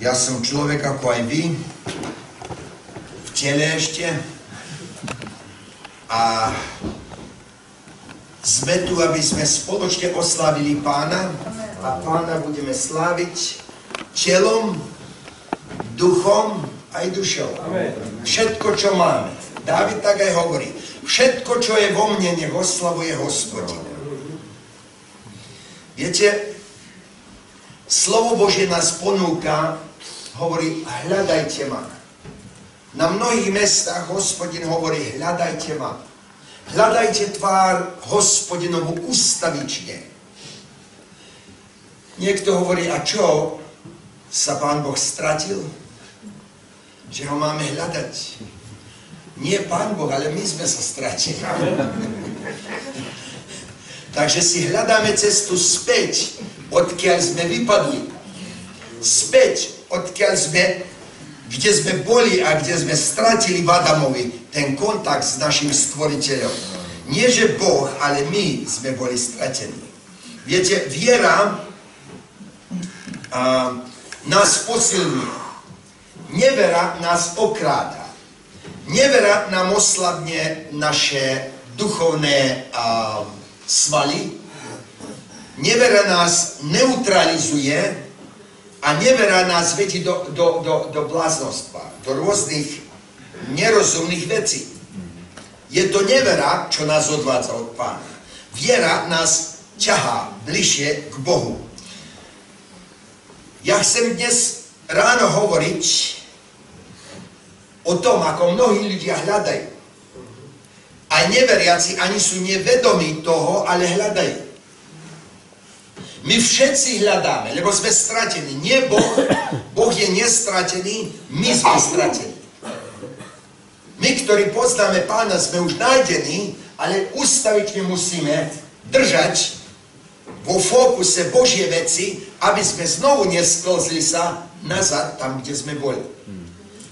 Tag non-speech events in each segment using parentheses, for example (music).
Ja som človek ako aj vy, v tele ešte. A sme tu, aby sme spoločne oslavili pána a pána budeme sláviť telom, duchom aj dušou. Všetko, čo máme. Dávid tak aj hovorí. Všetko, čo je vo mne, nech oslavuje hospodina. Viete, slovo Božie nás ponúka, hovorí, hľadajte ma. Na mnohých mestách hospodin hovorí, hľadajte ma. Hľadajte tvár hospodinovu ustavične. Niekto hovorí, a čo? Sa pán Boh stratil? Že ho máme hľadať. Nie pán Boh, ale my sme sa stratili. (laughs) Takže si hľadáme cestu späť, odkiaľ sme vypadli. Späť, odkiaľ sme, kde sme boli a kde sme stratili v Adamovi ten kontakt s našim stvoriteľom. Nie, že Boh, ale my sme boli stratení. Viete, viera a, nás posilňuje. Nevera nás okráda. Nevera nám oslabne naše duchovné a, svaly, nevera nás neutralizuje a nevera nás vedí do, do, do, do bláznostva, do rôznych nerozumných vecí. Je to nevera, čo nás odvádza od pána. Viera nás ťahá bližšie k Bohu. Ja chcem dnes ráno hovoriť o tom, ako mnohí ľudia hľadajú. Aj neveriaci ani sú nevedomí toho, ale hľadajú. My všetci hľadáme, lebo sme stratení. Nie Boh, Boh je nestratený, my sme stratení. My, ktorí poznáme pána, sme už nájdení, ale ustavične musíme držať vo fokuse Božie veci, aby sme znovu nesklzli sa nazad tam, kde sme boli.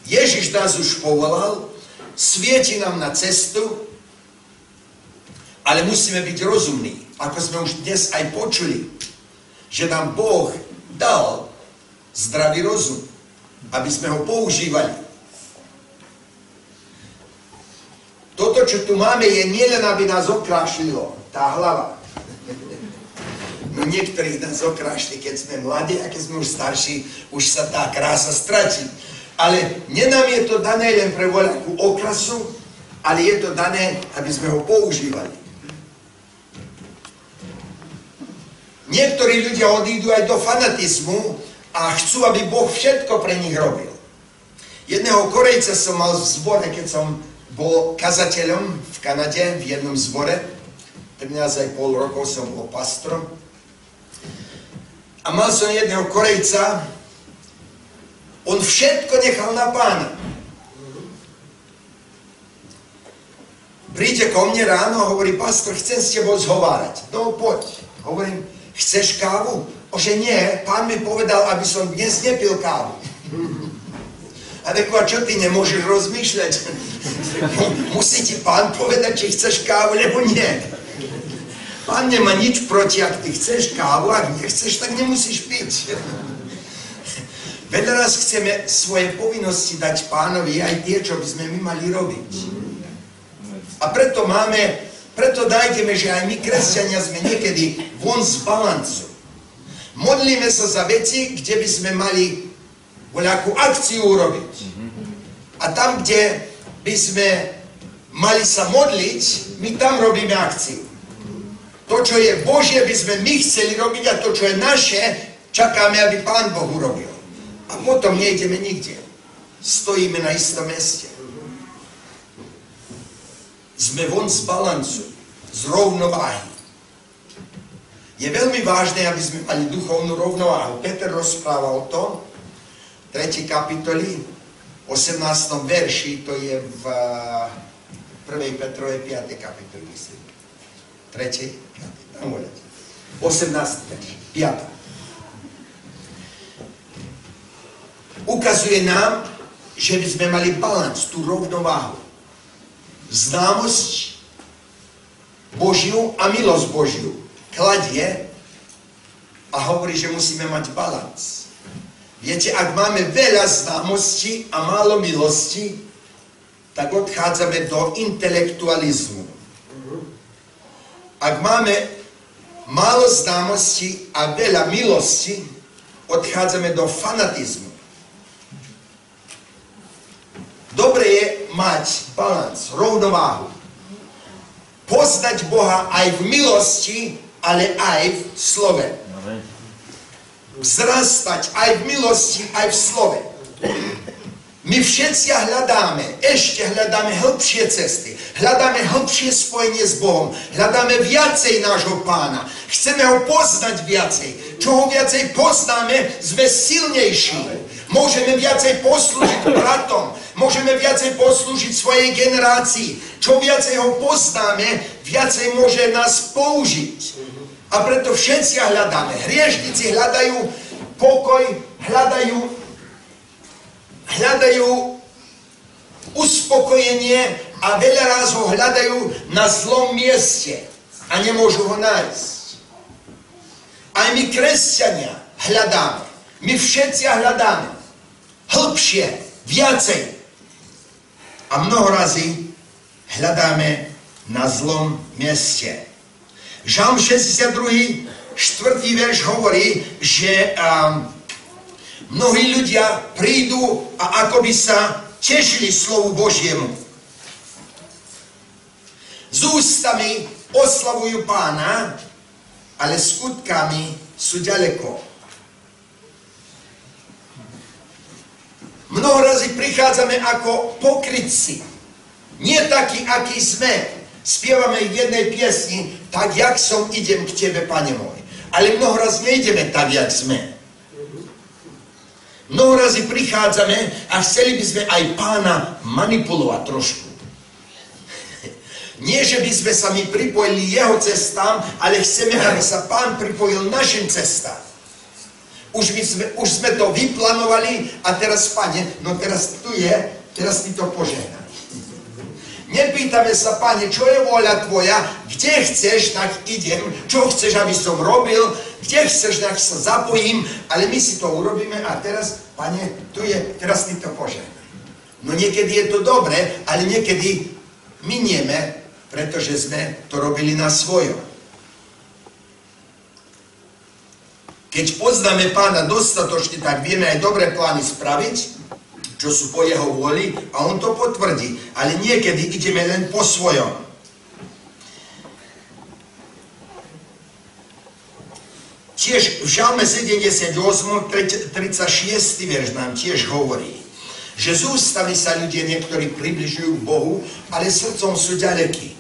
Ježiš nás už povolal, svieti nám na cestu, ale musíme byť rozumní, ako sme už dnes aj počuli, že nám Boh dal zdravý rozum, aby sme ho používali. Toto, čo tu máme, je nielen, aby nás okrášlilo, tá hlava. No niektorých nás okrášli, keď sme mladí a keď sme už starší, už sa tá krása stratí. Ale nie nám je to dané len pre voľakú okrasu, ale je to dané, aby sme ho používali. Niektorí ľudia odídu aj do fanatizmu a chcú, aby Boh všetko pre nich robil. Jedného Korejca som mal v zbore, keď som bol kazateľom v Kanade, v jednom zbore. 13,5 rokov som bol pastrom. A mal som jedného Korejca, on všetko nechal na pána. Príde ko mne ráno a hovorí, pastor, chcem s tebou zhovárať. No poď. Hovorím, chceš kávu? Ože nie, pán mi povedal, aby som dnes nepil kávu. A reku, a čo ty nemôžeš rozmýšľať? Musí ti pán povedať, či chceš kávu, lebo nie. Pán nemá nič proti, ak ty chceš kávu, ak nechceš, tak nemusíš piť. Veľa raz chceme svoje povinnosti dať pánovi, aj tie, čo by sme my mali robiť. A preto máme preto nájdeme, že aj my, kresťania, sme niekedy von z balancu. Modlíme sa za veci, kde by sme mali voľakú akciu urobiť. A tam, kde by sme mali sa modliť, my tam robíme akciu. To, čo je Božie, by sme my chceli robiť a to, čo je naše, čakáme, aby Pán Boh urobil. A potom nejdeme nikde. Stojíme na istom meste sme von z balancu, z rovnováhy. Je veľmi vážne, aby sme mali duchovnú rovnováhu. Peter rozpráva o tom, 3. kapitoli, 18. verši, to je v 1. Petrovej 5. kapitoli, myslím. 3. 5. 18. verš, 5. Ukazuje nám, že by sme mali balans, tú rovnováhu známosť Božiu a milosť Božiu kladie a hovorí, že musíme mať balans. Viete, ak máme veľa známostí a málo milosti, tak odchádzame do intelektualizmu. Ak máme málo známostí a veľa milosti, odchádzame do fanatizmu. Dobre je mať balans, rovnováhu. Poznať Boha aj v milosti, ale aj v slove vzrastať aj v milosti, aj v slove. My všetci hľadáme, ešte hľadáme hĺbšie cesty, hľadáme hĺbšie spojenie s Bohom, hľadáme viacej nášho pána, chceme ho poznať viacej. Čo ho viacej poznáme, sme silnejší. Môžeme viacej poslúžiť bratom, môžeme viacej poslúžiť svojej generácii. Čo viacej ho poznáme, viacej môže nás použiť. A preto všetci hľadáme. Hriešnici hľadajú pokoj, hľadajú, hľadajú uspokojenie a veľa raz ho hľadajú na zlom mieste a nemôžu ho nájsť. Aj my kresťania hľadáme. My všetci hľadáme. Hĺbšie, viacej. A mnoho razy hľadáme na zlom mieste. Žalm 62, štvrtý verš hovorí, že um, mnohí ľudia prídu a ako by sa tešili slovu Božiemu. Z ústami oslavujú pána, ale skutkami sú ďaleko. Mnoho razy prichádzame ako pokrytci. Nie takí, akí sme, Spievame v jednej piesni, tak jak som idem k Tebe, Pane môj. Ale mnoho raz nejdeme tak, jak sme. Mnoho razy prichádzame a chceli by sme aj pána manipulovať trošku. Nie, že by sme sa my pripojili jeho cestám, ale chceme, aby sa pán pripojil našim cestám. Už, my sme, už sme to vyplanovali a teraz, pane, no teraz tu je, teraz mi to požehná. Nepýtame sa, Pane, čo je vôľa Tvoja, kde chceš, tak idem, čo chceš, aby som robil, kde chceš, tak sa zapojím, ale my si to urobíme a teraz, Pane, tu je, teraz Ty to požehnaj. No niekedy je to dobre, ale niekedy minieme, pretože sme to robili na svojom. Keď poznáme pána dostatočne, tak vieme aj dobré plány spraviť, čo sú po jeho vôli a on to potvrdí. Ale niekedy ideme len po svojom. Tiež v Žalme 78, 36. verš nám tiež hovorí, že z ústavy sa ľudia niektorí približujú k Bohu, ale srdcom sú ďalekí.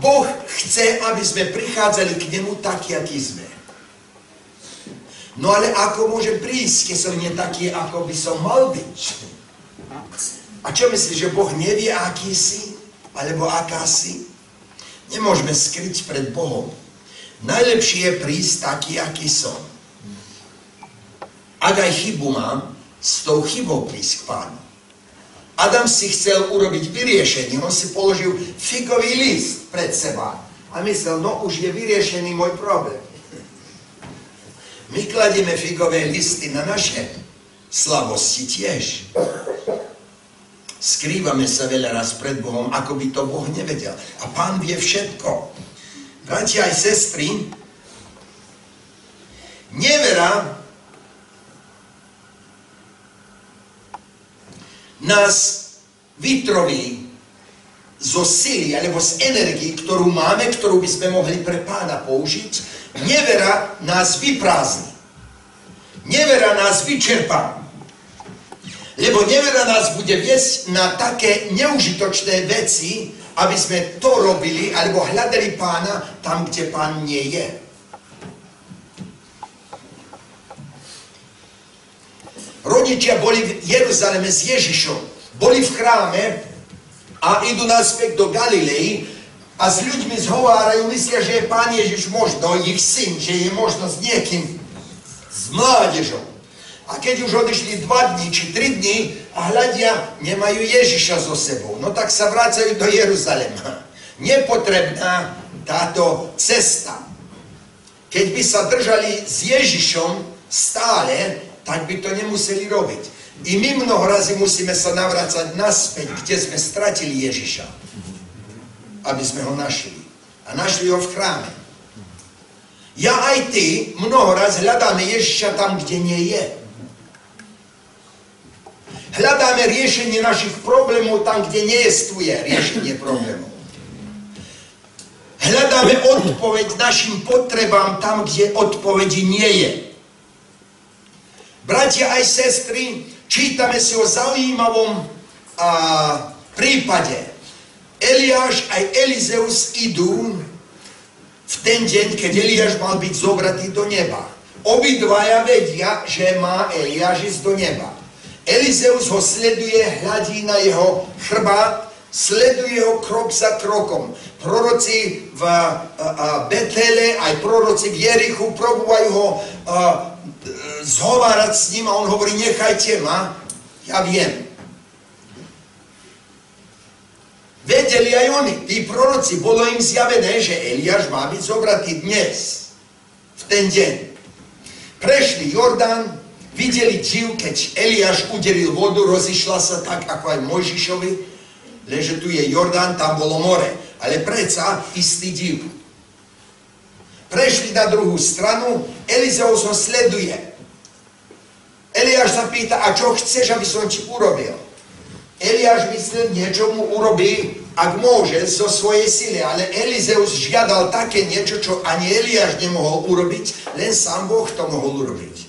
Boh chce, aby sme prichádzali k Nemu taký, aký sme. No ale ako môžem prísť, keď som nie taký, ako by som mal byť? A čo myslíš, že Boh nevie, aký si? Alebo aká si? Nemôžeme skryť pred Bohom. Najlepšie je prísť taký, aký som. Ak aj chybu mám, s tou chybou prísť k pánu. Adam si chcel urobiť vyriešenie, on si položil figový list pred seba a myslel, no už je vyriešený môj problém. My kladieme figové listy na naše slabosti tiež. Skrývame sa veľa raz pred Bohom, ako by to Boh nevedel. A Pán vie všetko. Bratia aj sestry, nevera nás vytroví zo sily alebo z energii, ktorú máme, ktorú by sme mohli pre pána použiť, Nevera nás vyprázdni. Nevera nás vyčerpá. Lebo nevera nás bude viesť na také neužitočné veci, aby sme to robili, alebo hľadali pána tam, kde pán nie je. Rodičia boli v Jeruzaleme s Ježišom. Boli v chráme a idú naspäť do Galilei a s ľuďmi zhovárajú, myslia, že je Pán Ježiš možno, ich syn, že je možno s niekým, s mládežou. A keď už odišli dva dní či tri dní a hľadia, nemajú Ježiša so sebou, no tak sa vracajú do Jeruzalema. Nepotrebná táto cesta. Keď by sa držali s Ježišom, stále, tak by to nemuseli robiť. I my mnoho razy musíme sa navracať naspäť, kde sme stratili Ježiša. Aby sme ho našli. A našli ho v chráme. Ja aj ty mnoho raz hľadáme Ježiša tam, kde nie je. Hľadáme riešenie našich problémov tam, kde nie je riešenie problémov. Hľadáme odpoveď našim potrebám tam, kde odpovedi nie je. Bratia aj sestry, čítame si o zaujímavom a, prípade. Eliáš aj Elizeus idú v ten deň, keď Eliáš mal byť zobratý do neba. Obidvaja vedia, že má Eliáš ísť do neba. Elizeus ho sleduje, hľadí na jeho chrbát, sleduje ho krok za krokom. Proroci v Betele, aj proroci v Jerichu probúvajú ho zhovárať s ním a on hovorí, nechajte ma, ja viem. Vedeli aj oni, tí proroci, bolo im zjavené, že Eliáš má byť zobratý dnes, v ten deň. Prešli Jordán, videli div, keď Eliáš udelil vodu, rozišla sa tak, ako aj Mojžišovi, lenže tu je Jordán, tam bolo more ale predsa istý div. Prešli na druhú stranu, Elizeus ho sleduje. Eliáš sa pýta, a čo chceš, aby som ti urobil? Eliáš myslel, niečo mu urobí, ak môže, zo svojej sily, ale Elizeus žiadal také niečo, čo ani Eliáš nemohol urobiť, len sám Boh to mohol urobiť.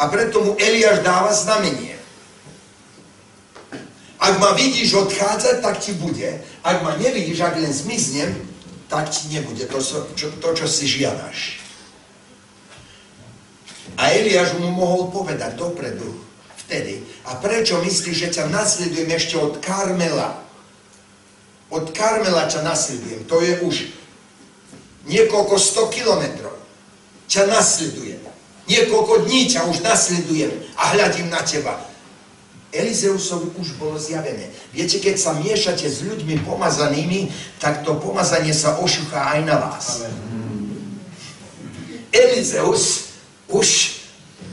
A preto mu Eliáš dáva znamenie. Ak ma vidíš odchádzať, tak ti bude. Ak ma nevidíš, ak len zmiznem, tak ti nebude to, čo, to, čo si žiadaš. A Eliáš mu mohol povedať dopredu, vtedy. A prečo myslíš, že ťa nasledujem ešte od Karmela? Od Karmela ťa nasledujem. To je už niekoľko sto kilometrov. Ťa nasledujem. Niekoľko dní ťa už nasledujem a hľadím na teba. Elizeusovi už bolo zjavené. Viete, keď sa miešate s ľuďmi pomazanými, tak to pomazanie sa ošuchá aj na vás. Elizeus už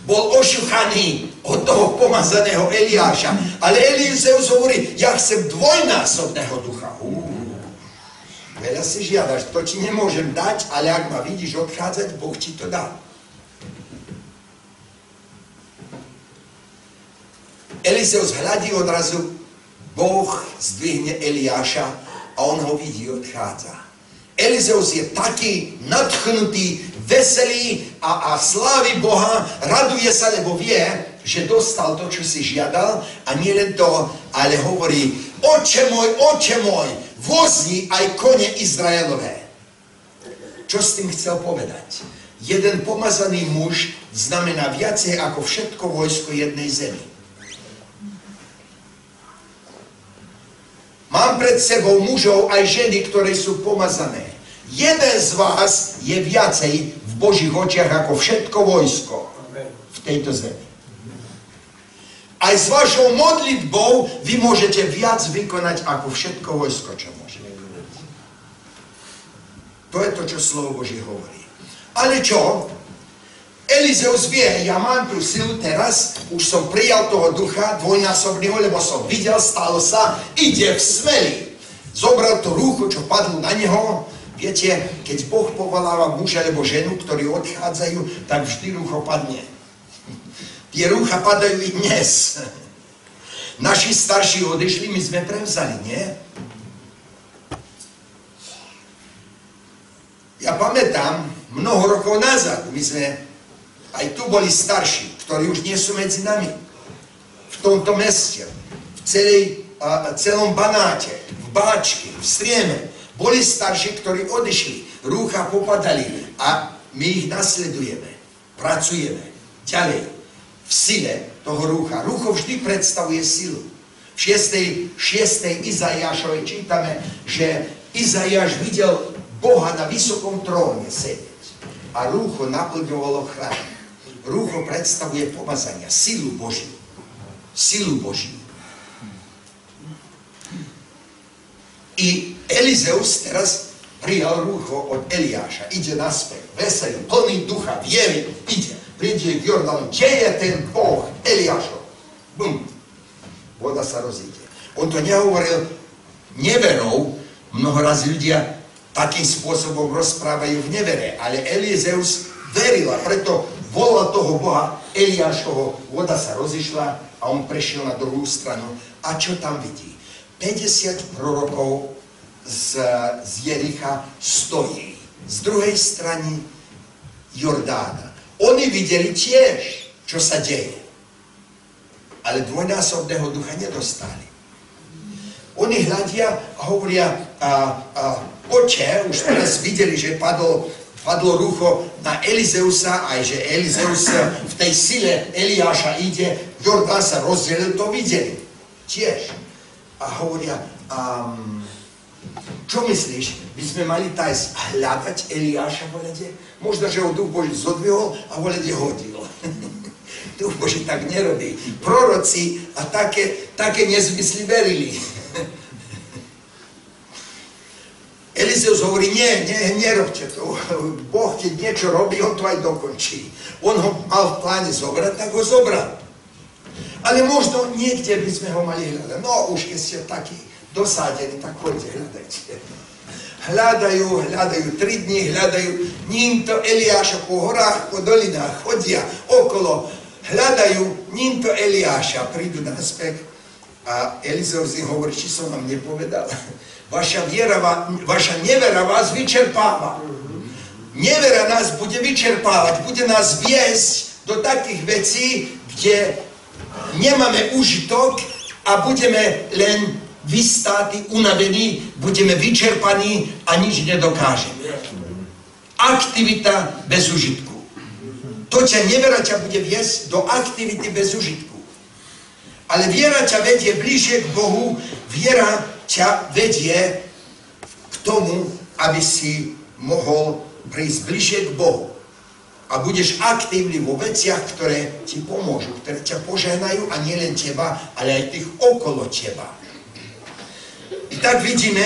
bol ošuchaný od toho pomazaného Eliáša. Ale Elizeus hovorí, ja chcem dvojnásobného ducha. Uú, veľa si žiadaš, to ti nemôžem dať, ale ak ma vidíš odchádzať, Boh ti to dá. Elizeus hľadí odrazu, Boh zdvihne Eliáša a on ho vidí, odchádza. Elizeus je taký nadchnutý, veselý a, a slávi Boha, raduje sa, lebo vie, že dostal to, čo si žiadal a nie to, ale hovorí, oče môj, oče môj, vozni aj kone Izraelové. Čo s tým chcel povedať? Jeden pomazaný muž znamená viacej ako všetko vojsko jednej zemi. Mám pred sebou mužov aj ženy, ktoré sú pomazané. Jeden z vás je viacej v Božích očiach ako všetko vojsko v tejto zemi. Aj s vašou modlitbou vy môžete viac vykonať ako všetko vojsko, čo môže. To je to, čo slovo Boží hovorí. Ale čo? Elizeus vie, ja mám tú silu teraz, už som prijal toho ducha dvojnásobného, lebo som videl, stalo sa, ide v smeli. Zobral to rúcho, čo padlo na neho. Viete, keď Boh povoláva muža alebo ženu, ktorí odchádzajú, tak vždy rúcho padne. Tie rúcha padajú i dnes. Naši starší odišli, my sme prevzali, nie? Ja pamätám, mnoho rokov nazad, my sme aj tu boli starší, ktorí už nie sú medzi nami. V tomto meste, v celej, a, celom Banáte, v Báčke, v Strieme. Boli starší, ktorí odišli, rúcha popadali a my ich nasledujeme, pracujeme ďalej v sile toho rúcha. Rúcho vždy predstavuje silu. V 6. 6. Izajašovej čítame, že Izajaš videl Boha na vysokom tróne sedieť a rúcho naplňovalo chrám. Rúcho predstavuje pomazania, silu Božiu. Silu Božiu. I Elizeus teraz prijal rúcho od Eliáša. Ide naspäť, veselý, plný ducha, viery, ide. príde k Jordánu, kde je ten Boh Eliášov? Bum, voda sa rozíde. On to nehovoril neverou, mnoho raz ľudia takým spôsobom rozprávajú v nevere, ale Eliezeus veril a preto volal toho Boha Eliášovo, voda sa rozišla a on prešiel na druhú stranu. A čo tam vidí? 50 prorokov z, z Jericha stojí. Z druhej strany Jordána. Oni videli tiež, čo sa deje. Ale dvojnásobného ducha nedostali. Oni hľadia a hovoria, a, a, oče, už teraz videli, že padol, padlo rucho na Elizeusa, aj že Elizeus v tej sile Eliáša ide, Jordán sa rozdelil, to videli. Tiež. A hovoria, um, čo myslíš, by sme mali tajsť hľadať Eliáša v lede? Možno, že ho Duch Boží zodvihol a v lede hodil. (laughs) Duch Boží tak nerobí. Proroci a také, také nezmysly verili. (laughs) Elizeus hovorí, nie, nie, nerobte to. Boh, keď niečo robí, on to aj dokončí. On ho mal v pláne zobrať, tak ho zobral. Ale možno niekde by sme ho mali hľadať. No, už keď ste takí dosádení, tak choďte, hľadajte. Hľadajú, hľadajú, tri dní hľadajú, ním to Eliáša po horách, po dolinách, chodia okolo, hľadajú, ním to Eliáša, prídu naspäť a Elizeus im hovorí, či som vám nepovedal. Vaša, viera, vaša nevera vás vyčerpáva. Nevera nás bude vyčerpávať, bude nás viesť do takých vecí, kde nemáme užitok a budeme len vystáti, unavení, budeme vyčerpaní a nič nedokážeme. Aktivita bez užitku. To ťa nevera ťa bude viesť do aktivity bez užitku. Ale viera ťa vedie bližšie k Bohu, viera ťa vedie k tomu, aby si mohol prísť bližšie k Bohu. A budeš aktívny vo veciach, ktoré ti pomôžu, ktoré ťa požehnajú a nielen teba, ale aj tých okolo teba. I tak vidíme,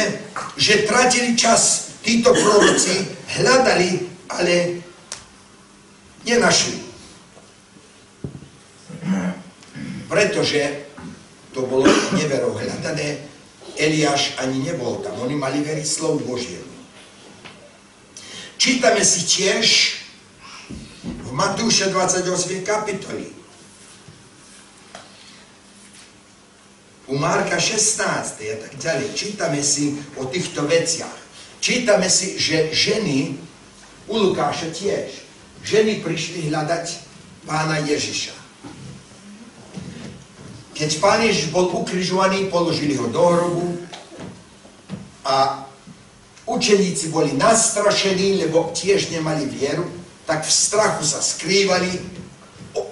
že tratili čas títo proroci, hľadali, ale nenašli. Pretože to bolo neverou hľadané, Eliáš ani nebol tam. Oni mali veriť slovu Božiemu. Čítame si tiež Matúša 28. kapitoli. U Marka 16. a tak ďalej. Čítame si o týchto veciach. Čítame si, že ženy, u Lukáša tiež, ženy prišli hľadať pána Ježiša. Keď pán Ježiš bol ukrižovaný, položili ho do hrobu a učeníci boli nastrašení, lebo tiež nemali vieru, tak v strachu sa skrývali.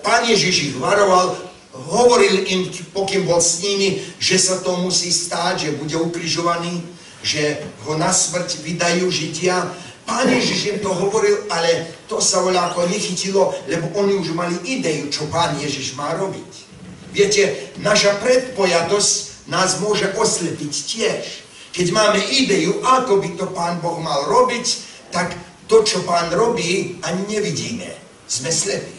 Pán Ježiš ich varoval, hovoril im, pokým bol s nimi, že sa to musí stáť, že bude ukrižovaný, že ho na smrť vydajú žitia. Pán Ježiš im to hovoril, ale to sa voľako nechytilo, lebo oni už mali ideu, čo pán Ježiš má robiť. Viete, naša predpojatosť nás môže oslepiť tiež. Keď máme ideu, ako by to Pán Boh mal robiť, tak to, čo Pán robí, ani nevidíme. Sme slepí.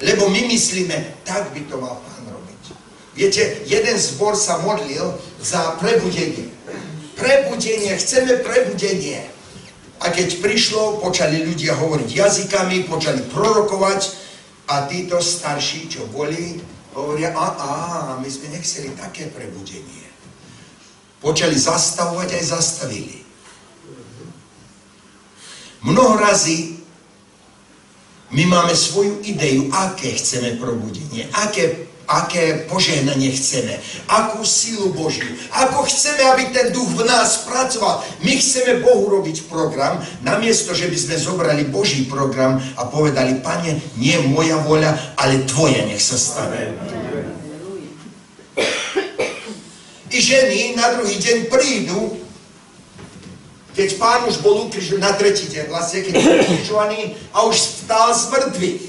Lebo my myslíme, tak by to mal Pán robiť. Viete, jeden zbor sa modlil za prebudenie. Prebudenie, chceme prebudenie. A keď prišlo, počali ľudia hovoriť jazykami, počali prorokovať a títo starší, čo boli, Hovoria, a, a, my sme nechceli také prebudenie. Počali zastavovať, aj zastavili. Mnoho razy my máme svoju ideu, aké chceme probudenie, aké aké požehnanie chceme, akú sílu Božiu, ako chceme, aby ten duch v nás pracoval. My chceme Bohu robiť program, namiesto, že by sme zobrali Boží program a povedali, Pane, nie moja voľa, ale Tvoja nech sa stane. I ženy na druhý deň prídu, keď pán už bol ukrižovaný, na tretí deň vlastne, keď bol ukrižovaný a už vstal z mŕtvych.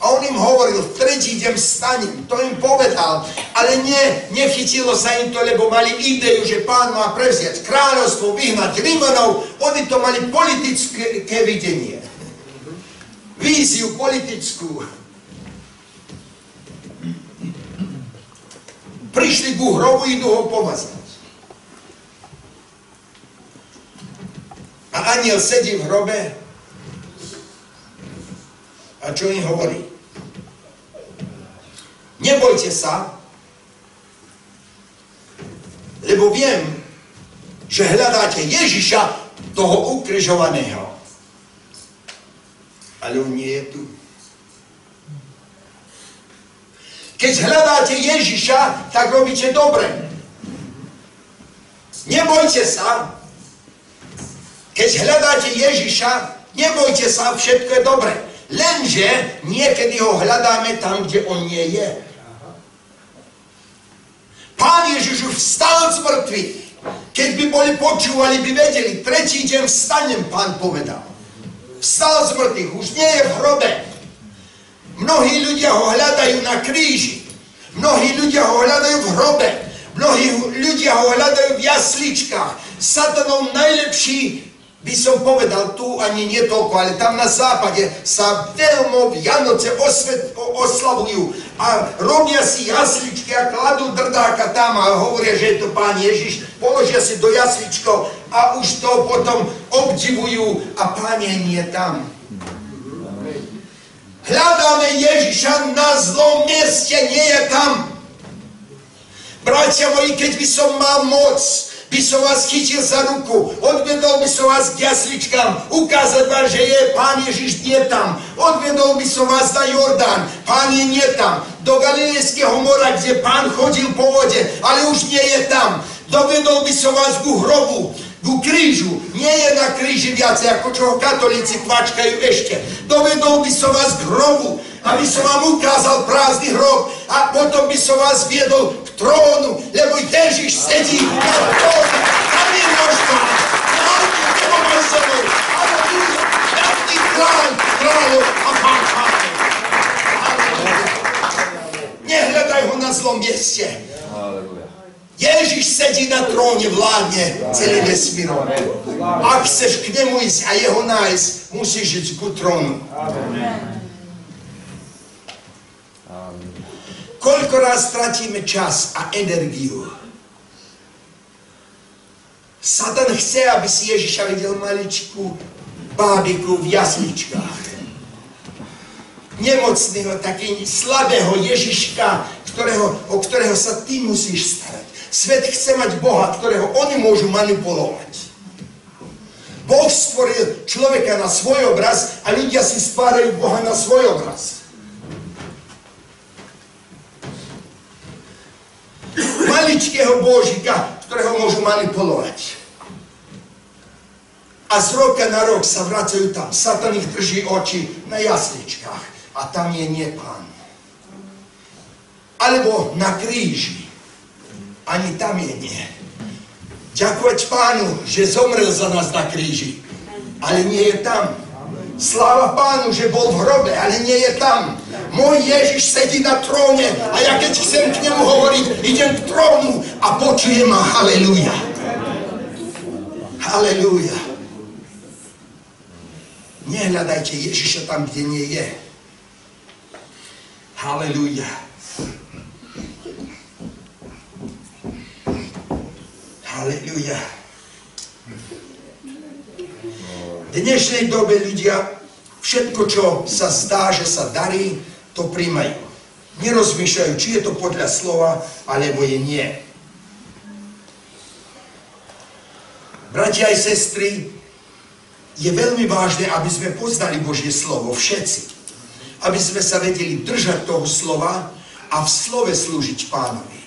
A on im hovoril, v tretí deň vstaním, to im povedal, ale nie, nechytilo sa im to, lebo mali ideu, že pán má prevziať kráľovstvo, vyhnať Rimanov, oni to mali politické videnie. víziu politickú. Prišli ku hrobu, idú ho pomazať. A aniel sedí v hrobe a čo im hovorí? Nebojte sa, lebo viem, že hľadáte Ježiša, toho ukrižovaného. Ale on nie je tu. Keď hľadáte Ježiša, tak robíte dobre. Nebojte sa. Keď hľadáte Ježiša, nebojte sa, všetko je dobre. Lenže niekedy ho hľadáme tam, kde on nie je. Pán Ježiš už vstal z mŕtvych. Keď by boli počúvali, by vedeli, tretí deň vstanem, pán povedal. Vstal z mŕtvych, už nie je v hrobe. Mnohí ľudia ho hľadajú na kríži. Mnohí ľudia ho hľadajú v hrobe. Mnohí ľudia ho hľadajú v jasličkách. Satanov najlepší by som povedal, tu ani nie toľko, ale tam na západe sa veľmi Vianoce osvet, oslavujú a robia si jasličky a kladú drdáka tam a hovoria, že je to Pán Ježiš, položia si do jasličkov a už to potom obdivujú a Pán je tam. Hľadáme Ježiša na zlom mieste, nie je tam. Bratia moji, keď by som mal moc, by som vás chytil za ruku, odvedol by som vás k jasličkám, ukázať vám, že je Pán Ježiš nie tam. Odvedol by som vás na Jordán, Pán je nie tam. Do Galilejského mora, kde Pán chodil po vode, ale už nie je tam. Dovedol by som vás ku hrobu, ku krížu. Nie je na kríži viacej, ako čo katolíci kvačkajú ešte. Dovedol by som vás k hrobu, aby som vám ukázal prázdny hrob a potom by som vás viedol k trónu, lebo Ježiš sedí na tróne. A my môžeme. Kráľ, kráľov a pán Nehľadaj ho na zlom mieste. Ježiš sedí na tróne, vládne celým vesmírom. Ak chceš k nemu ísť a jeho nájsť, musíš ísť ku trónu. Amen. Koľko raz stratíme čas a energiu. Satan chce, aby si Ježiša videl maličku bábiku v jasličkách. Nemocného, taký slabého Ježiška, ktorého, o ktorého sa ty musíš starať. Svet chce mať Boha, ktorého oni môžu manipulovať. Boh stvoril človeka na svoj obraz a ľudia si spárajú Boha na svoj obraz. Maličkého božika, ktorého môžu manipulovať. A z roka na rok sa vracajú tam. Satan ich drží oči na jasličkách. A tam je nie pán. Alebo na kríži. Ani tam je nie. Ďakovať pánu, že zomrel za nás na kríži. Ale nie je tam. Sláva pánu, že bol v hrobe, ale nie je tam. Môj Ježiš sedí na tróne a ja keď chcem k nemu hovoriť, idem k trónu a počujem ma. Halelúja. Halelúja. Nehľadajte Ježiša tam, kde nie je. Halelúja. Halelúja. V dnešnej dobe ľudia všetko, čo sa zdá, že sa darí, to príjmajú. Nerozmýšľajú, či je to podľa slova, alebo je nie. Bratia aj sestry, je veľmi vážne, aby sme poznali Božie slovo, všetci. Aby sme sa vedeli držať toho slova a v slove slúžiť pánovi.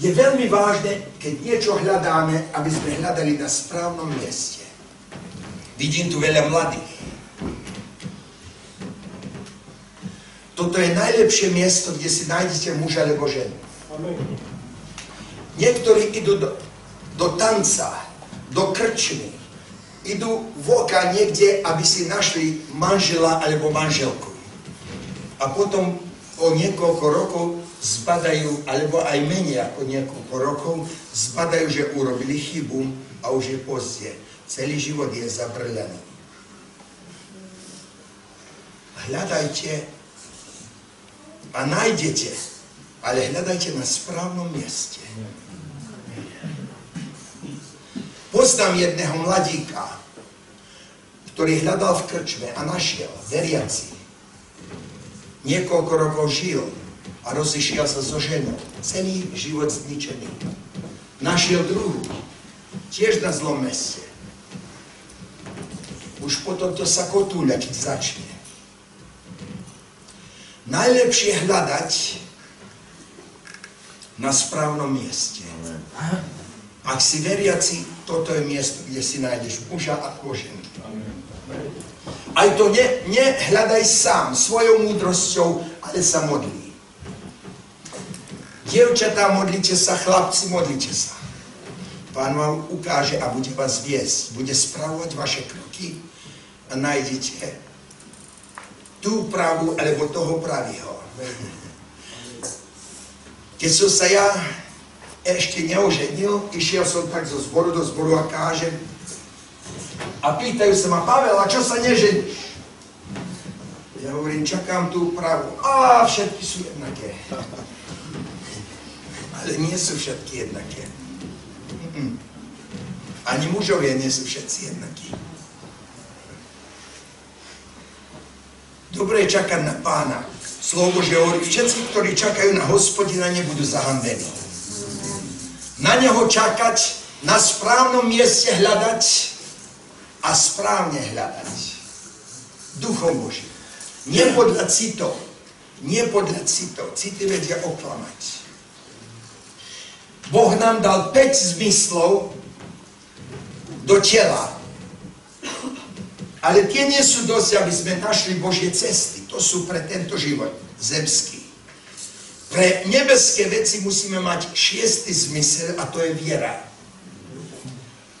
Je veľmi vážne, keď niečo hľadáme, aby sme hľadali na správnom mieste. Vidím tu veľa mladých. Toto je najlepšie miesto, kde si nájdete muža alebo ženu. Niektorí idú do, do tanca, do krčmy, idú voka niekde, aby si našli manžela alebo manželku. A potom o niekoľko rokov zbadajú, alebo aj menej ako niekoľko rokov, zbadajú, že urobili chybu a už je pozdie. Celý život je zabrlený. Hľadajte a nájdete, ale hľadajte na správnom mieste. Poznám jedného mladíka, ktorý hľadal v krčme a našiel, veriaci. Niekoľko rokov žil, a rozišiel sa so ženou. Celý život zničený. Našiel druhú, tiež na zlom meste. Už potom to sa kotúľať začne. Najlepšie hľadať na správnom mieste. Ak si veriaci, toto je miesto, kde si nájdeš muža a ženu. Aj to ne, nehľadaj sám, svojou múdrosťou, ale sa modlí. Dievčatá, modlite sa, chlapci, modlite sa. Pán vám ukáže a bude vás viesť, bude spravovať vaše kroky a nájdete tú pravú alebo toho pravého. Keď som sa ja ešte neoženil, išiel som tak zo zboru do zboru a kážem a pýtajú sa ma, Pavel, a čo sa neženíš? Ja hovorím, čakám tú pravú. A všetky sú jednaké (laughs) ale nie sú všetky jednaké. Ani mužovia nie sú všetci jednakí. Dobre je čakať na pána. Slovo že hovorí, všetci, ktorí čakajú na hospodina, nebudú zahambení. Na neho čakať, na správnom mieste hľadať a správne hľadať. Duchom Božím. Nie podľa citov. Nie podľa citov. City vedia oklamať. Boh nám dal 5 zmyslov do tela. Ale tie nie sú dosť, aby sme našli Božie cesty. To sú pre tento život zemský. Pre nebeské veci musíme mať šiestý zmysel a to je viera.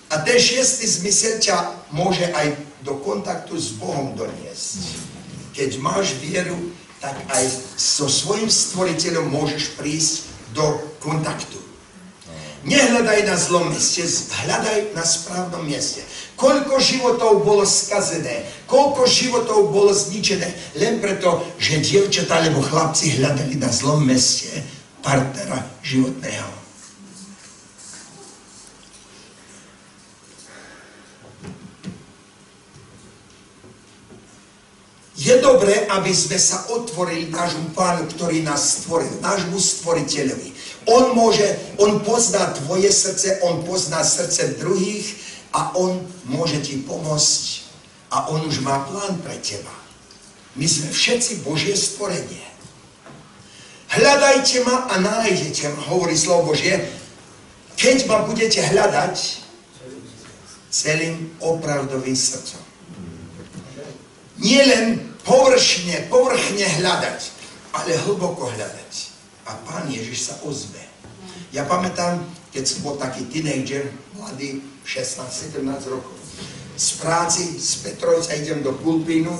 A ten šiestý zmysel ťa môže aj do kontaktu s Bohom doniesť. Keď máš vieru, tak aj so svojim stvoriteľom môžeš prísť do kontaktu. Nehľadaj na zlom mieste, hľadaj na správnom mieste. Koľko životov bolo skazené, koľko životov bolo zničené, len preto, že dievčatá alebo chlapci hľadali na zlom meste partnera životného. Je dobré, aby sme sa otvorili nášmu pánu, ktorý nás stvoril, nášmu stvoriteľovi. On môže, on pozná tvoje srdce, on pozná srdce druhých a on môže ti pomôcť a on už má plán pre teba. My sme všetci Božie stvorenie. Hľadajte ma a nájdete ma, hovorí slovo Božie, keď ma budete hľadať celým opravdovým srdcom. Nie len površne, povrchne hľadať, ale hlboko hľadať a pán Ježiš sa ozve. Ja pamätám, keď som bol taký teenager, mladý, 16-17 rokov, z práci, z Petrovca idem do Pulpínu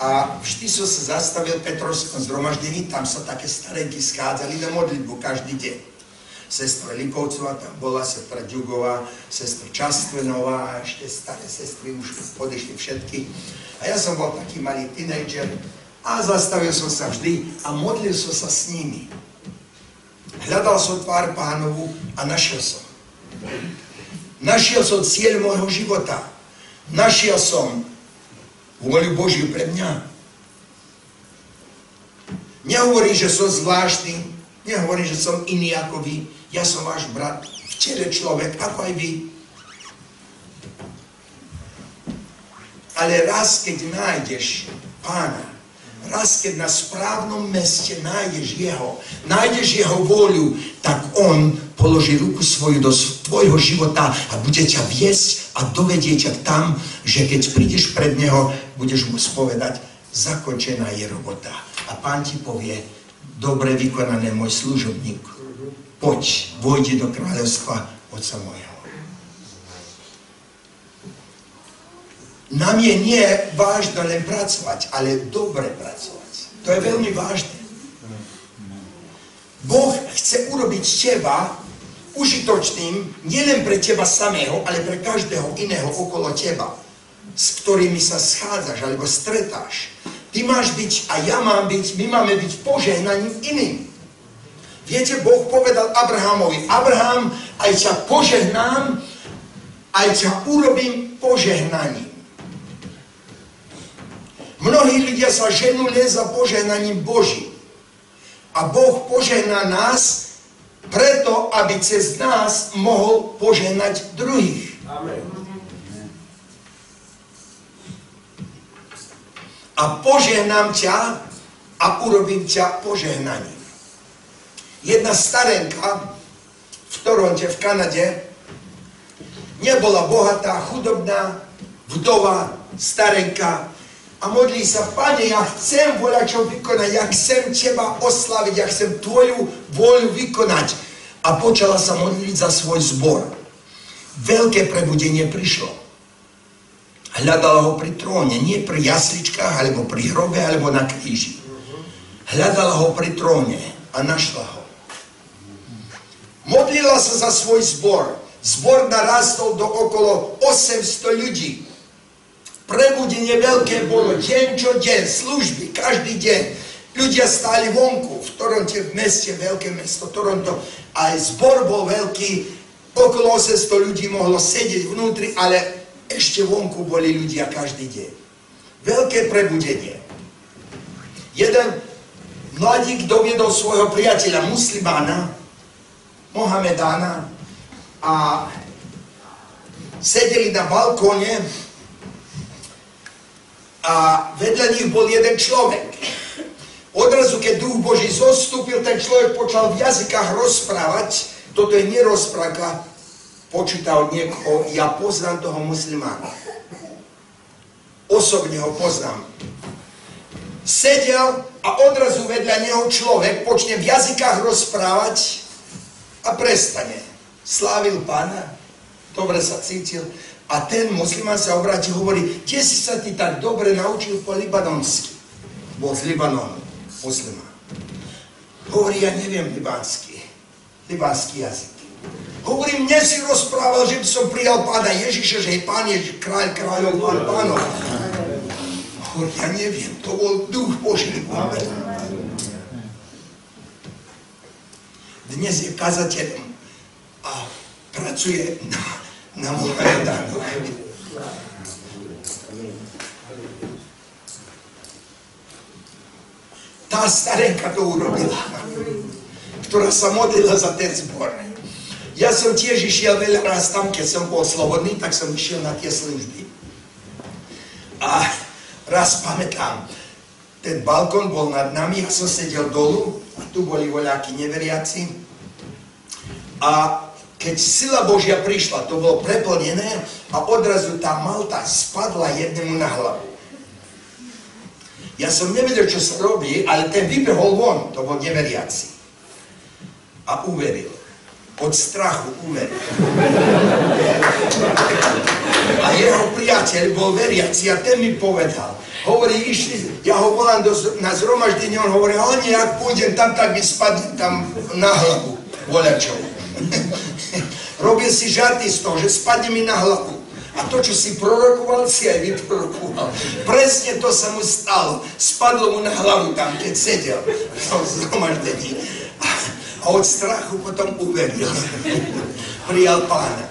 a vždy som sa zastavil v Petrovskom zhromaždení, tam sa také starenky schádzali na modlitbu každý deň. Sestra Lipovcová tam bola, sestra Ďugová, sestra Častvenová a ešte staré sestry už odišli všetky. A ja som bol taký malý teenager a zastavil som sa vždy a modlil som sa s nimi. Hľadal som tvár pánovu a našiel som. Našiel som cieľ môjho života. Našiel som vôľu Božiu pre mňa. Nehovorím, že som zvláštny, nehovorím, že som iný ako vy. Ja som váš brat, v tele človek, ako aj vy. Ale raz, keď nájdeš pána, raz keď na správnom meste nájdeš jeho, nájdeš jeho vôľu, tak on položí ruku svoju do tvojho života a bude ťa viesť a dovedie ťa tam, že keď prídeš pred neho, budeš mu spovedať, zakončená je robota. A pán ti povie, dobre vykonané môj služobník, poď, vojdi do kráľovstva Otca môjho. Nám je nie vážne len pracovať, ale dobre pracovať. To je veľmi vážne. Boh chce urobiť teba užitočným nielen pre teba samého, ale pre každého iného okolo teba, s ktorými sa schádzaš alebo stretáš. Ty máš byť a ja mám byť, my máme byť požehnaním iným. Viete, Boh povedal Abrahamovi, Abraham, aj ťa požehnám, aj ťa urobím požehnaním. Mnohí ľudia sa ženú len za požehnaním Božím. A Boh požehná nás preto, aby cez nás mohol požehnať druhých. Amen. A požehnám ťa a urobím ťa požehnaním. Jedna starenka v Toronte, v Kanade, nebola bohatá, chudobná, vdova, starenka, a modlí sa, Pane, ja chcem čo vykonať, ja chcem Teba oslaviť, ja chcem Tvoju voľu vykonať. A počala sa modliť za svoj zbor. Veľké prebudenie prišlo. Hľadala ho pri tróne, nie pri jasličkách, alebo pri hrobe, alebo na kríži. Hľadala ho pri tróne a našla ho. Modlila sa za svoj zbor. Zbor narastol do okolo 800 ľudí. Prebudenie veľké bolo deň čo deň, služby, každý deň. Ľudia stáli vonku, v Toronte, v meste, veľké mesto Toronto. Aj zbor bol veľký, okolo 800 ľudí mohlo sedieť vnútri, ale ešte vonku boli ľudia každý deň. Veľké prebudenie. Jeden mladík doviedol svojho priateľa, muslimána, Mohamedána, a sedeli na balkóne a vedľa nich bol jeden človek. Odrazu, keď duch Boží zostúpil, ten človek počal v jazykách rozprávať. Toto je nerozpráva, počítal niekoho, ja poznám toho muslimána. Osobne ho poznám. Sedel a odrazu vedľa neho človek počne v jazykách rozprávať a prestane. Slávil pána, dobre sa cítil, a ten muslimán sa obráti, hovorí, kde si sa ty tak dobre naučil po libanonsky? Bol z Libanonu, muslimán. Hovorí, ja neviem libansky, libanský jazyk. Hovorí, mne si rozprával, že by som prijal pána Ježiša, že je pán Ježiš, kráľ kráľov, pán pánov. Hovorí, ja neviem, to bol duch Boží. Dnes je kazateľom a pracuje na na Mohamedanu. Tá starenka to urobila, ktorá sa modlila za ten zbor. Ja som tiež išiel veľa raz tam, keď som bol slobodný, tak som išiel na tie služby. A raz pamätám, ten balkón bol nad nami, ja som sedel dolu, a tu boli voľáky neveriaci. A keď sila Božia prišla, to bolo preplnené a odrazu tá malta spadla jednému na hlavu. Ja som nevedel, čo sa robí, ale ten vybehol von, to bol neveriaci. A uveril. Od strachu uveril. A jeho priateľ bol veriaci a ten mi povedal, hovorí, išli, ja ho volám do, na zhromaždenie, on hovorí, oni, ak pôjdem tam, tak mi spadne tam na hlavu, voľačov. (laughs) Robil si žarty z toho, že spadne mi na hlavu. A to, čo si prorokoval, si aj vyprorokoval. Presne to sa mu stalo. Spadlo mu na hlavu tam, keď sedel v tom zhromaždení. A od strachu potom uveril. Prijal pána.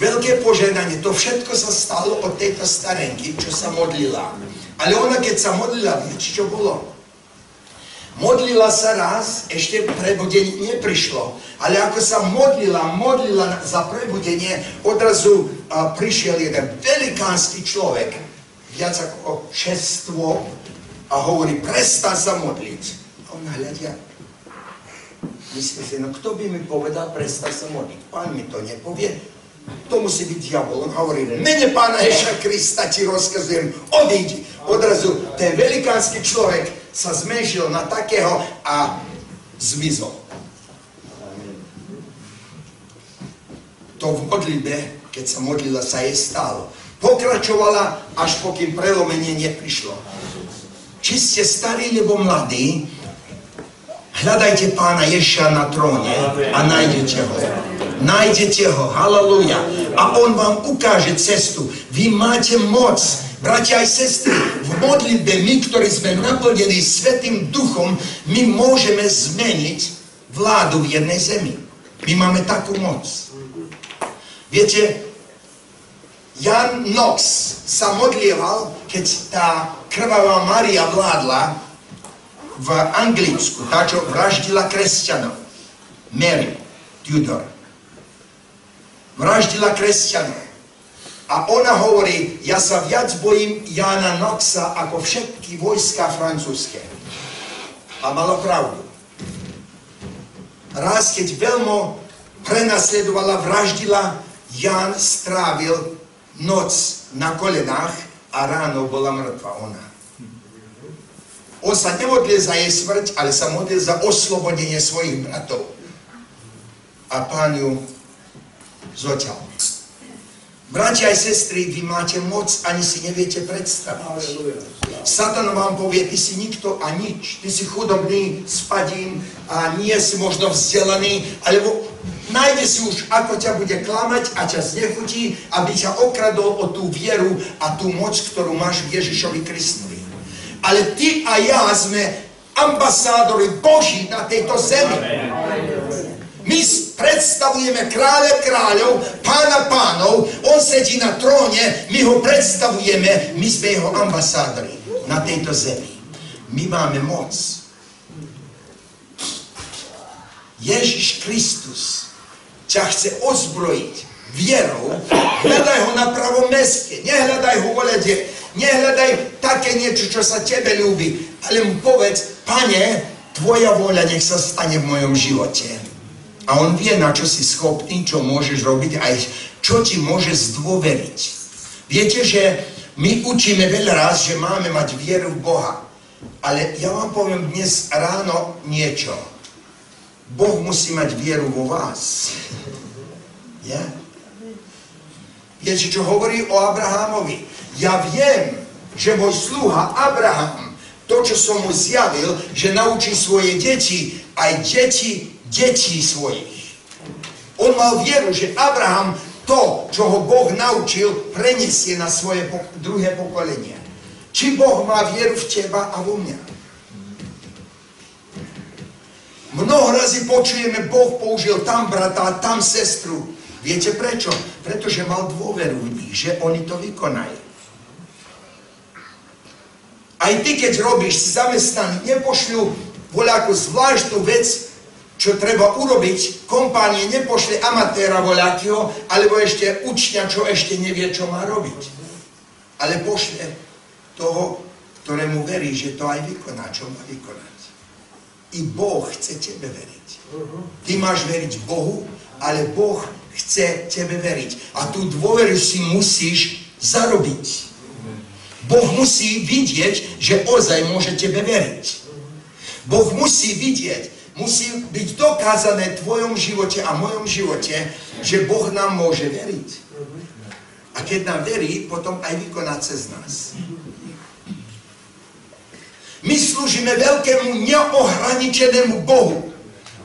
Veľké požehnanie. To všetko sa stalo od tejto starenky, čo sa modlila. Ale ona, keď sa modlila, viete, čo bolo? Modlila sa raz, ešte prebudenie neprišlo, ale ako sa modlila, modlila za prebudenie, odrazu a, prišiel jeden velikánsky človek, viac ako šestvo, a hovorí, prestaň sa modliť. A on hľadia, myslí si, no kto by mi povedal, prestaň sa modliť? Pán mi to nepovie, to musí byť diabol. On hovorí, mene pána Ježa Krista ti rozkazujem, odíď. Odrazu ten velikánsky človek sa zmenšil na takého a zmizol. To v modlitbe, keď sa modlila, sa jej stalo. Pokračovala, až pokým prelomenie neprišlo. Či ste starí, nebo mladí, Hľadajte pána Ježiša na tróne a nájdete ho. Nájdete ho, halleluja. A on vám ukáže cestu. Vy máte moc, bratia aj sestry, v modlitbe my, ktorí sme naplnení Svetým Duchom, my môžeme zmeniť vládu v jednej zemi. My máme takú moc. Viete, Jan Knox sa modlieval, keď tá krvavá Maria vládla v Anglicku, tá, čo vraždila kresťanov. Mary Tudor. Vraždila kresťanov. A ona hovorí, ja sa viac bojím Jana Knoxa ako všetky vojska francúzske. A mala pravdu. Raz, keď veľmi prenasledovala, vraždila, Jan strávil noc na kolenách a ráno bola mŕtva ona. On sa nemodlil za jej smrť, ale sa modlil za oslobodenie svojich bratov. A pán ju zoťal. Bratia aj sestry, vy máte moc, ani si neviete predstaviť. Satan vám povie, ty si nikto a nič. Ty si chudobný, spadín a nie si možno vzdelaný, alebo nájde si už, ako ťa bude klamať a ťa znechutí, aby ťa okradol o tú vieru a tú moc, ktorú máš v Ježišovi Kristovi. Ale ty a ja sme ambasádori Boží na tejto zemi. My predstavujeme kráľa kráľov, pána pánov, on sedí na tróne, my ho predstavujeme, my sme jeho ambasádori na tejto zemi. My máme moc. Ježiš Kristus ťa chce ozbrojiť vierou, hľadaj ho na pravom meste, nehľadaj ho volede, nehľadaj také niečo, čo sa tebe ľúbi, ale mu povedz, pane, tvoja voľa nech sa stane v mojom živote. A on vie, na čo si schopný, čo môžeš robiť, aj čo ti môže zdôveriť. Viete, že my učíme veľa raz, že máme mať vieru v Boha. Ale ja vám poviem dnes ráno niečo. Boh musí mať vieru vo vás. Ja? Čo hovorí o Abrahamovi? Ja viem, že môj sluha Abraham, to, čo som mu zjavil, že naučí svoje deti, aj deti detí svojich. On mal vieru, že Abraham to, čo ho Boh naučil, preniesie na svoje druhé pokolenie. Či Boh má vieru v teba a vo mňa? Mnoho razy počujeme, Boh použil tam brata, tam sestru. Viete prečo? Pretože mal dôveru v nich, že oni to vykonajú. Aj ty, keď robíš, si zamestnaný, nepošľu voľakú zvláštnu vec, čo treba urobiť, kompánie nepošle amatéra voľakého, alebo ešte učňa, čo ešte nevie, čo má robiť. Ale pošle toho, ktorému verí, že to aj vykoná, čo má vykonať. I Boh chce tebe veriť. Ty máš veriť Bohu, ale Boh chce tebe veriť. A tú dôveru si musíš zarobiť. Boh musí vidieť, že ozaj môže tebe veriť. Boh musí vidieť, musí byť dokázané v tvojom živote a mojom živote, že Boh nám môže veriť. A keď nám verí, potom aj vykoná cez nás. My slúžime veľkému neohraničenému Bohu,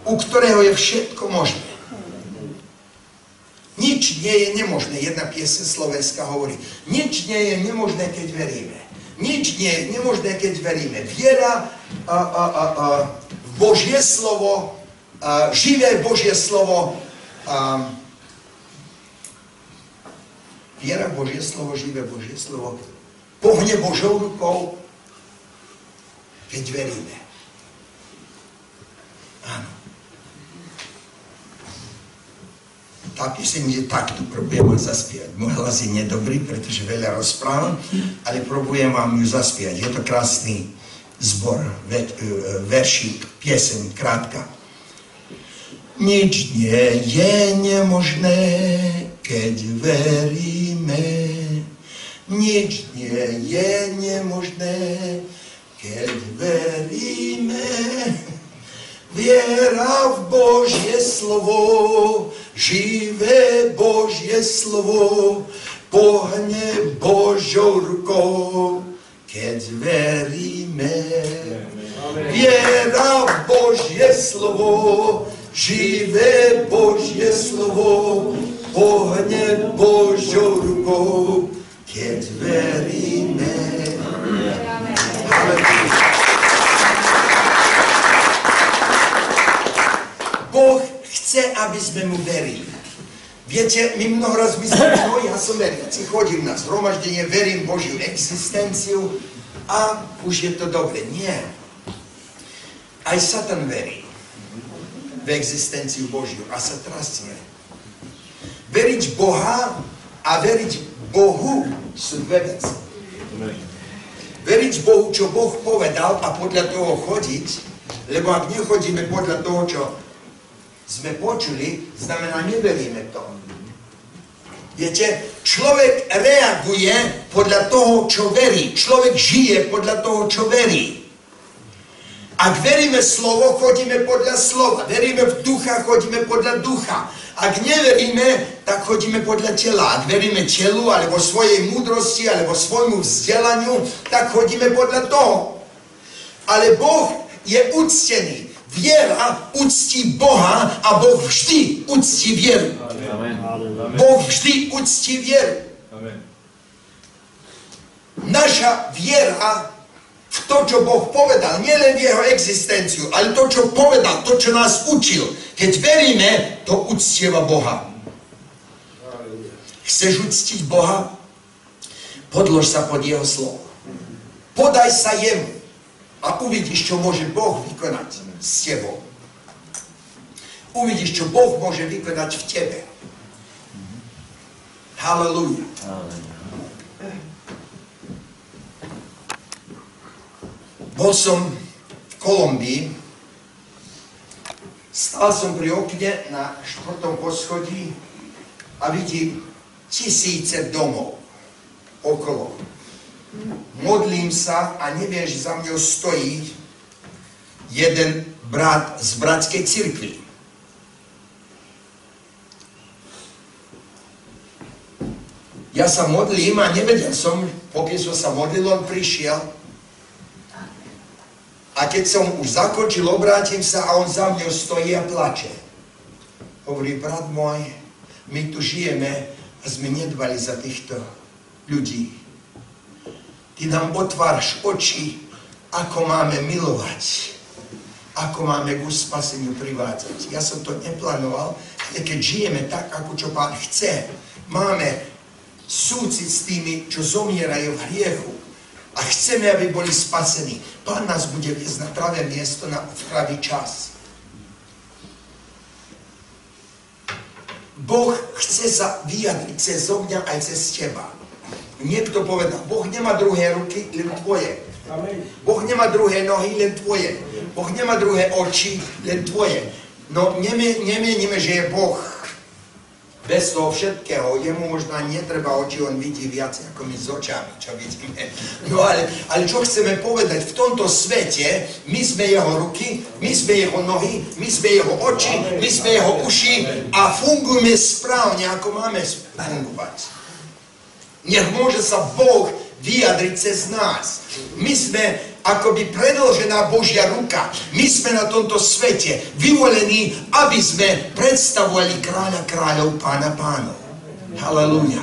u ktorého je všetko možné. Nič nie je nemožné. Jedna piesen Slovenska hovorí, nič nie je nemožné, keď veríme. Nič nie je nemožné, keď veríme. Viera a, a, a, a, Božie slovo, a, živé Božie slovo, a, viera Božie slovo, živé Božie slovo, pohne Božou rukou, keď veríme. Áno. Tá píseň je takto, probujem vám zaspievať. Môj hlas je nedobrý, pretože veľa rozprávam, ale probujem vám ju zaspievať. Je to krásny zbor, ve, e, veršík, pieseň, krátka. Nič nie je nemožné, keď veríme. Nič nie je nemožné, keď veríme. Viera v Božie slovo, živé Božie slovo, pohne Božou rukou, keď veríme. Viera v Božie slovo, živé Božie slovo, pohne Božou rukou, keď veríme. Boh chce, aby sme mu verili. Viete, my mnoho raz myslíme, no ja som veriaci, chodím na zhromaždenie, verím Božiu existenciu a už je to dobre. Nie. Aj Satan verí v existenciu Božiu a sa trasie. Veriť Boha a veriť Bohu sú dve veci. Veriť Bohu, čo Boh povedal a podľa toho chodiť, lebo ak nechodíme podľa toho, čo sme počuli, znamená, neveríme tomu. Viete, človek reaguje podľa toho, čo verí. Človek žije podľa toho, čo verí. Ak veríme slovo, chodíme podľa slova. Veríme v ducha, chodíme podľa ducha. Ak neveríme, tak chodíme podľa tela. Ak veríme telu, alebo svojej múdrosti, alebo svojmu vzdelaniu, tak chodíme podľa toho. Ale Boh je uctený. Viera uctí Boha a Boh vždy uctí vieru. Boh vždy uctí vieru. Naša viera v to, čo Boh povedal, nielen v jeho existenciu, ale to, čo povedal, to, čo nás učil. Keď veríme, to uctieva Boha. Chceš uctiť Boha? Podlož sa pod jeho slovo. Podaj sa jemu a uvidíš, čo môže Boh vykonať s tebou. Uvidíš, čo Boh môže vykonať v tebe. Halleluja. Bol som v Kolumbii, stál som pri okne na štvrtom poschodí a vidím tisíce domov okolo. Modlím sa a neviem, že za mňou stojí jeden brat z bratskej cirkvi. Ja sa modlím a nevedel som, pokiaľ som sa modlil, on prišiel. A keď som už zakončil, obrátim sa a on za mňou stojí a plače. Hovorí, brat môj, my tu žijeme a sme nedbali za týchto ľudí. Ty nám otváraš oči, ako máme milovať, ako máme k uspaseniu privádzať. Ja som to neplánoval, ale keď žijeme tak, ako čo Pán chce, máme súcit s tými, čo zomierajú v hriechu a chceme, aby boli spasení. Pán nás bude viesť na pravé miesto na pravý čas. Boh chce sa vyjadriť cez mňa aj cez teba. Niekto povedal, Boh nemá druhé ruky, len tvoje. Boh nemá druhé nohy, len tvoje. Boh nemá druhé oči, len tvoje. No nemienime, že je Boh bez toho všetkého, jemu možno ani netreba oči, on vidí viac ako my s očami, čo vidíme. No ale, ale čo chceme povedať, v tomto svete my sme jeho ruky, my sme jeho nohy, my sme jeho oči, my sme jeho uši a fungujeme správne, ako máme fungovať. Nech môže sa Boh vyjadriť cez nás. My sme akoby predlžená Božia ruka. My sme na tomto svete vyvolení, aby sme predstavovali kráľa kráľov, pána pánov. Halelúja.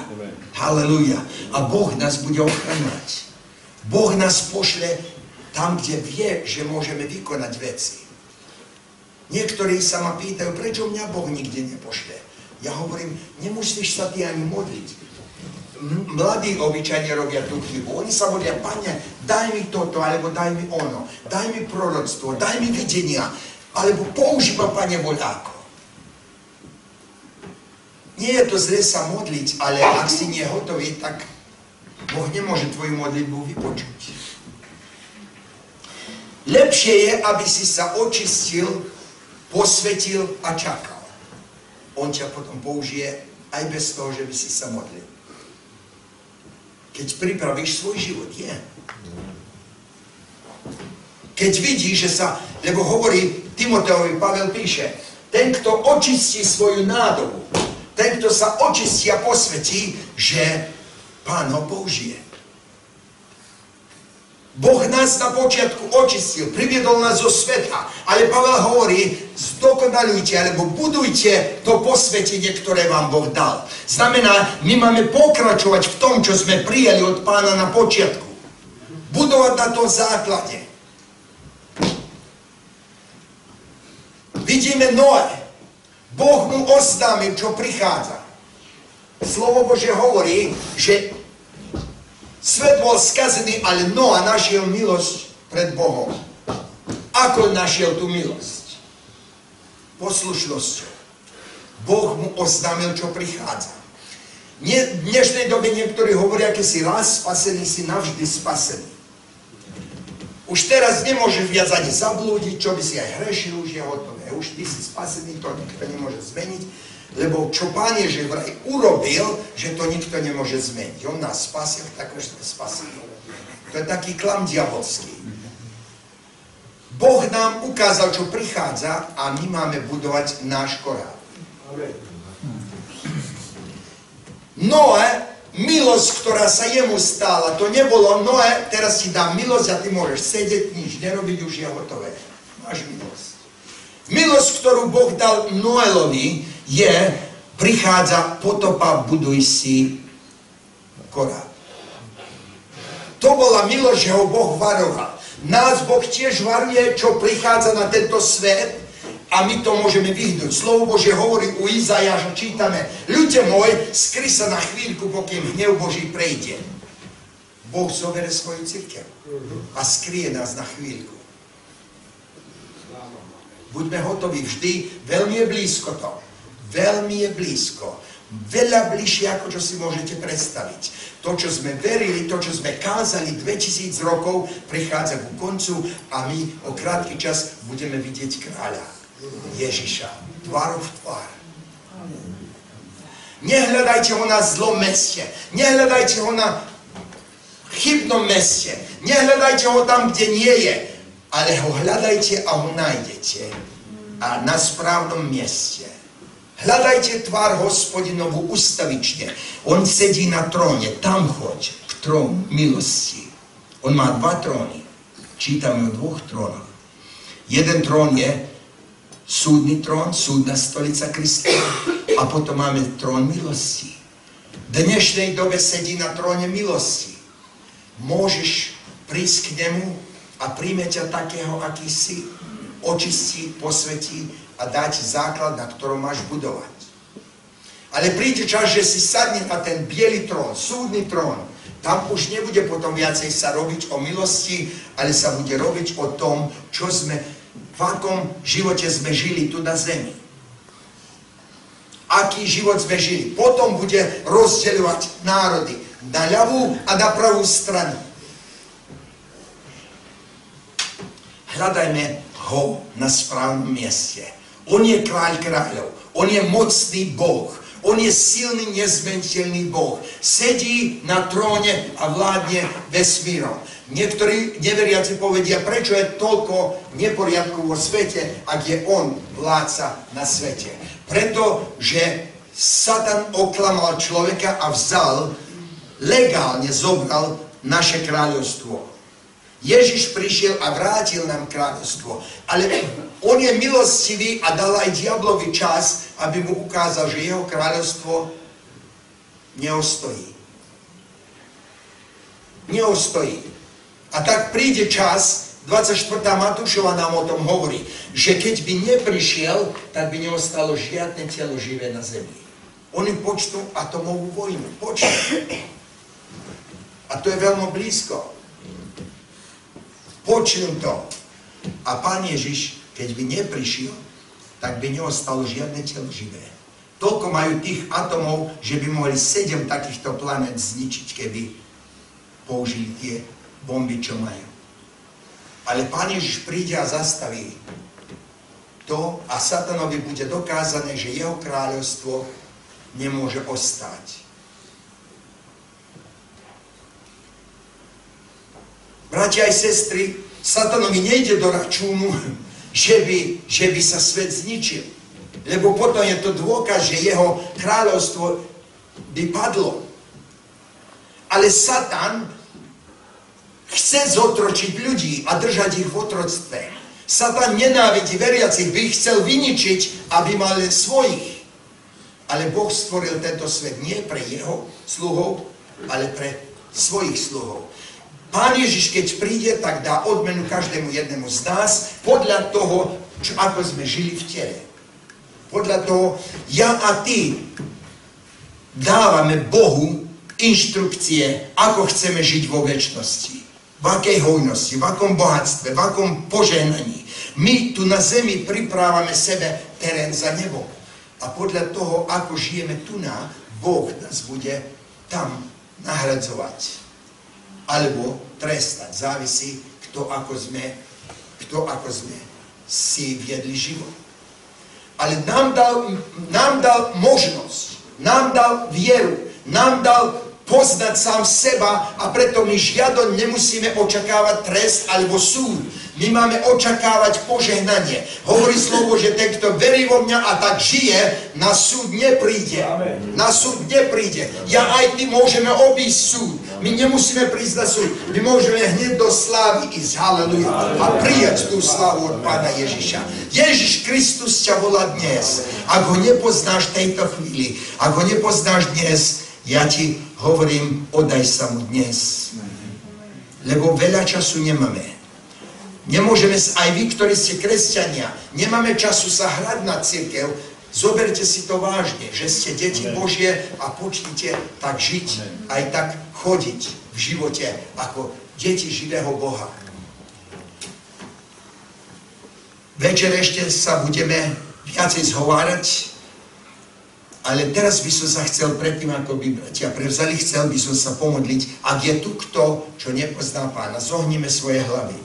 Halelúja. A Boh nás bude ochraňovať. Boh nás pošle tam, kde vie, že môžeme vykonať veci. Niektorí sa ma pýtajú, prečo mňa Boh nikde nepošle. Ja hovorím, nemusíš sa ty ani modliť mladí obyčajne robia tú chybu. Oni sa modlia, pane, daj mi toto, alebo daj mi ono, daj mi proroctvo, daj mi videnia, alebo použij ma, pane, voľáko. Nie je to zle sa modliť, ale ak si nie hotový, tak Boh nemôže tvoju modlitbu vypočuť. Lepšie je, aby si sa očistil, posvetil a čakal. On ťa potom použije aj bez toho, že by si sa modlil keď pripravíš svoj život, je. Keď vidíš, že sa, lebo hovorí Timoteovi, Pavel píše, ten, kto očistí svoju nádobu, ten, kto sa očistí a posvetí, že Pán ho použije. Boh nás na počiatku očistil, priviedol nás zo sveta, ale Pavel hovorí, zdokonalujte alebo budujte to posvetenie, ktoré vám Boh dal. Znamená, my máme pokračovať v tom, čo sme prijali od pána na počiatku. Budovať na tom základe. Vidíme Noé. Boh mu oznámil, čo prichádza. Slovo Bože hovorí, že Svet bol skazený, ale Noa našiel milosť pred Bohom. Ako našiel tú milosť? Poslušnosťou. Boh mu oznámil, čo prichádza. v dnešnej dobe niektorí hovoria, keď si raz spasený, si navždy spasený. Už teraz nemôžeš viac ani zablúdiť, čo by si aj hrešil, už je hotové. Už ty si spasený, to nikto nemôže zmeniť lebo čo Pán Ježiš vraj urobil, že to nikto nemôže zmeniť. On nás spasil, tak už sme spasili. To je taký klam diabolský. Boh nám ukázal, čo prichádza a my máme budovať náš korál. Noé, milosť, ktorá sa jemu stala, to nebolo Noé, teraz ti dám milosť a ty môžeš sedieť, nič nerobiť, už je hotové. Máš milosť. Milosť, ktorú Boh dal Noelovi, je, prichádza potopa, buduj si korál. To bola milosť, že ho Boh varoval. Nás Boh tiež varuje, čo prichádza na tento svet a my to môžeme vyhnúť. Slovo Bože hovorí u Izajaša, čítame, ľudia môj, skry sa na chvíľku, pokým hnev Boží prejde. Boh zobere svoju církev a skrie nás na chvíľku. Buďme hotoví vždy, veľmi je blízko to. Veľmi je blízko. Veľa bližšie, ako čo si môžete predstaviť. To, čo sme verili, to, čo sme kázali 2000 rokov, prichádza ku koncu a my o krátky čas budeme vidieť kráľa. Ježiša. Tvár v tvár. Nehľadajte ho na zlom meste. Nehľadajte ho na chybnom meste. Nehľadajte ho tam, kde nie je. Ale ho hľadajte a ho nájdete. A na správnom mieste. Hľadajte tvár hospodinovú ustavične. On sedí na tróne, tam choď, k trónu milosti. On má dva tróny. Čítame o dvoch trónoch. Jeden trón je súdny trón, súdna stolica Krista a potom máme trón milosti. V dnešnej dobe sedí na tróne milosti. Môžeš prísť k nemu a príjme ťa takého, aký si, očistí, posvetí a dať základ, na ktorom máš budovať. Ale príde čas, že si sadne na ten biely trón, súdny trón. Tam už nebude potom viacej sa robiť o milosti, ale sa bude robiť o tom, čo sme, v akom živote sme žili tu na zemi. Aký život sme žili. Potom bude rozdeľovať národy na ľavú a na pravú stranu. Hľadajme ho na správnom mieste. On je kráľ kráľov. On je mocný Boh. On je silný, nezmeniteľný Boh. Sedí na tróne a vládne vesmírom. Niektorí neveriaci povedia, prečo je toľko neporiadku vo svete, ak je on vládca na svete. Pretože Satan oklamal človeka a vzal, legálne zobral naše kráľovstvo. Ježiš prišiel a vrátil nám kráľovstvo. Ale (clears throat) on je milostivý a dal aj diablovi čas, aby mu ukázal, že jeho kráľovstvo neostojí. Neostojí. A tak príde čas, 24. Matúšova nám o tom hovorí, že keď by neprišiel, tak by neostalo žiadne telo živé na zemi. Oni počnú atomovú vojnu. Počnú. A to je veľmi blízko. Počnú to. A Pán Ježiš, keď by neprišiel, tak by neostalo žiadne telo živé. Toľko majú tých atomov, že by mohli sedem takýchto planet zničiť, keby použili tie bomby, čo majú. Ale Pán Ježiš príde a zastaví to a Satanovi bude dokázané, že jeho kráľovstvo nemôže ostať. Bratia aj sestry, satanovi nejde do račúnu, (laughs) že by, že by sa svet zničil. Lebo potom je to dôkaz, že jeho kráľovstvo by padlo. Ale Satan chce zotročiť ľudí a držať ich v otroctve. Satan nenávidí veriacich, by ich chcel vyničiť, aby mali svojich. Ale Boh stvoril tento svet nie pre jeho sluhov, ale pre svojich sluhov. Pán Ježiš, keď príde, tak dá odmenu každému jednému z nás podľa toho, čo, ako sme žili v tele. Podľa toho, ja a ty dávame Bohu inštrukcie, ako chceme žiť vo väčšnosti. V akej hojnosti, v akom bohatstve, v akom požehnaní. My tu na zemi priprávame sebe terén za nebo. A podľa toho, ako žijeme tu na, Boh nás bude tam nahradzovať alebo trestať. Závisí, kto ako sme, kto ako sme si viedli život. Ale nám dal, nám dal možnosť, nám dal vieru, nám dal poznať sám seba a preto my žiadon nemusíme očakávať trest alebo súd. My máme očakávať požehnanie. Hovorí slovo, že ten, kto verí vo mňa a tak žije, na súd nepríde. Na súd nepríde. Ja aj ty môžeme obísť súd. My nemusíme prísť na súd. My môžeme hneď do slávy ísť. Haleluja. A prijať tú slavu od Pána Ježiša. Ježiš Kristus ťa volá dnes. Ak ho nepoznáš tejto chvíli, ak ho nepoznáš dnes, ja ti hovorím, odaj sa mu dnes. Lebo veľa času nemáme. Nemôžeme, aj vy, ktorí ste kresťania, nemáme času sa hrať na církev, zoberte si to vážne, že ste deti Božie a počnite tak žiť, aj tak chodiť v živote ako deti živého Boha. Večer ešte sa budeme viacej zhovárať, ale teraz by som sa chcel, predtým ako by bratia prevzali, chcel by som sa pomodliť, ak je tu kto, čo nepozná pána, zohnime svoje hlavy.